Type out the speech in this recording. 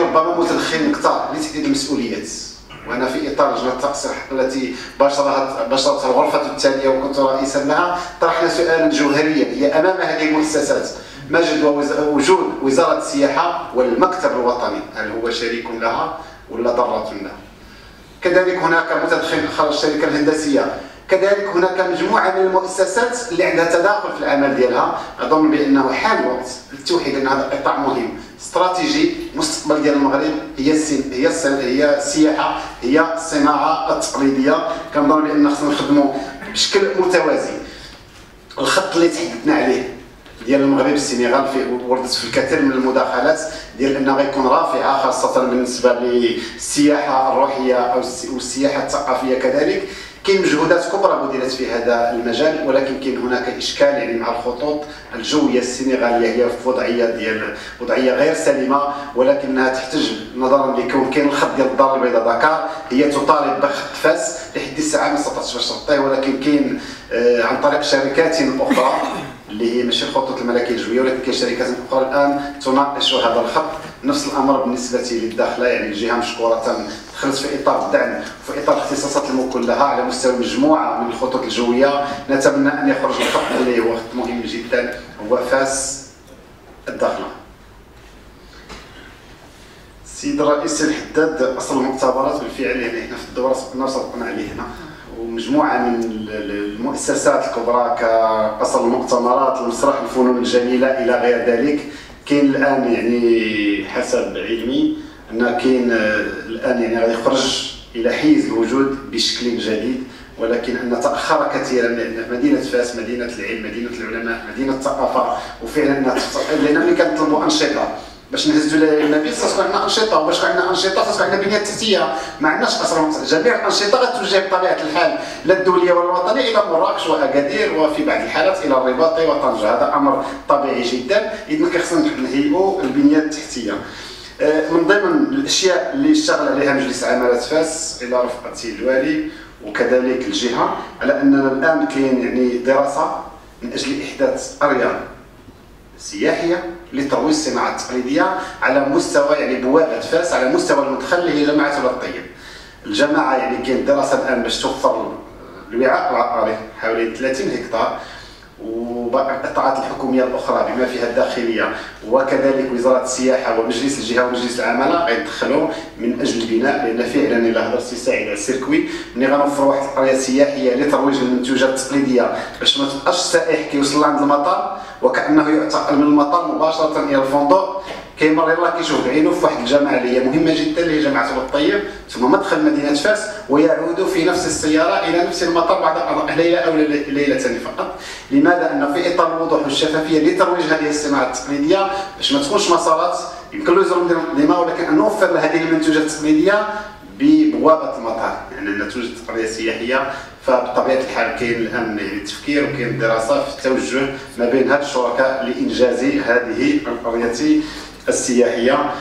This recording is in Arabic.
هما متدخلين كثار لتحديد المسؤوليات. وأنا في إطار لجنه التصريح التي باشرها باشرتها الغرفة الثانية وكنت رئيسا لها طرحنا سؤالا جوهريا. هي أمام هذه المؤسسات مجد وجود وزارة السياحة والمكتب الوطني. هل هو شريك لها ولا ضرة لها؟ كذلك هناك متدخل خارج الشركة الهندسية. كذلك هناك مجموعة من المؤسسات اللي عندها تداخل في الاعمال ديالها اظن بأنه حان الوقت للتوحيد ان هذا قطاع مهم. استراتيجي مستقبل ديال المغرب هي السن هي السن هي السياحة هي الصناعة التقليدية. كنظن بأن خصنا نخدموا بشكل متوازي. الخط اللي تحدثنا عليه ديال المغرب السنغال في وردت في الكثير من المداخلات ديال أنها غيكون رافعة خاصة بالنسبة للسياحة الروحية أو السياحه الثقافية كذلك. كاين مجهودات كبرى بذلت في هذا المجال ولكن كاين هناك إشكال يعني مع الخطوط الجوية السنغالية هي في وضعية ديال وضعية غير سليمة ولكنها تحتاج نظرا لكون كاين الخط ديال الدار البيضاء دكار هي تطالب بخط فاس لحد الساعة ما استطاعتش باش تغطيه ولكن كاين آه عن طريق شركات أخرى اللي هي ماشي الخطوط الملكية الجوية ولكن كاين شركات أخرى الآن تناقش هذا الخط. نفس الأمر بالنسبة للداخلة يعني الجهه مشكورة دخلت في إطار الدعم وفي إطار الاختصاصات المكلفه على مستوى مجموعة من الخطوط الجوية. نتمنى أن يخرج الخط اللي هو خط مهم جدا هو فاس الداخلة. السيد الرئيس الحداد أصل المؤتمرات بالفعل يعني إحنا في الدورة سبقنا سبقنا عليه هنا. ومجموعة من المؤسسات الكبرى كأصل المؤتمرات المسرح الفنون الجميلة إلى غير ذلك. كاين الآن يعني حسب علمي أن كاين الآن يعني غادي يخرج إلى حيز الوجود بشكل جديد ولكن أن تأخر كثيرا لأن مدينة فاس مدينة العلم مدينة العلماء مدينة الثقافة وفعلا لأن ملي كنطلبوا أنشطة باش نهزوا النبي خاص عندنا أنشطة وباش عندنا أنشطة خاص عندنا بنية تحتيه ما عندناش أصلا جميع الأنشطة غتوجه بطبيعة الحال لا الدولية ولا الوطنيه إلى مراكش وأكادير وفي بعض الحالات إلى الرباط وطنجة. هذا أمر طبيعي جدا. اذا كيخصنا نهيئوا البنية التحتية. آه، من ضمن الأشياء اللي اشتغل عليها مجلس عمالة فاس إلى رفقة الوالي وكذلك الجهة على أننا الآن كاين يعني دراسة من أجل إحداث قرية سياحية لترويج الصناعه التقليديه على مستوى يعني بوابة فاس على مستوى المدخل اللي هي جماعة الطيب الجماعه يعني كاين دراسة الآن باش توفر الوعاء العقاري حوالي 30 هكتار. والقطاعات الحكومية الأخرى بما فيها الداخلية وكذلك وزارة السياحة ومجلس الجهة ومجلس العمالة غيدخلوا من أجل البناء لأن فعلا الا هضرتي ساعد على ال circuit ملي غنوفروا واحد القرية سياحية لترويج المنتوجات التقليدية باش ما تبقاش السائح كيوصل عند المطار وكأنه يعتقل من المطار مباشرة إلى الفندق. كيمر يلاه كيشوف بعينه في واحد الجماعة اللي هي مهمة جدا اللي هي جماعة الطيب ثم مدخل مدينة فاس ويعود في نفس السيارة إلى نفس المطار بعد ليلة أو ليلتين فقط. لماذا؟ أن في إطار الوضوح والشفافيه لترويج هذه الصناعه التقليدية باش ما تكونش مسارات. يمكن له يزوروا ديما ولكن أن نوفر هذه المنتوجات التقليدية ببوابة المطار. يعني توجد قريه سياحيه فبطبيعة الحال كاين الان التفكير وكاين دراسه في التوجه ما بين هاد الشركاء لإنجاز هذه القريه السياحية.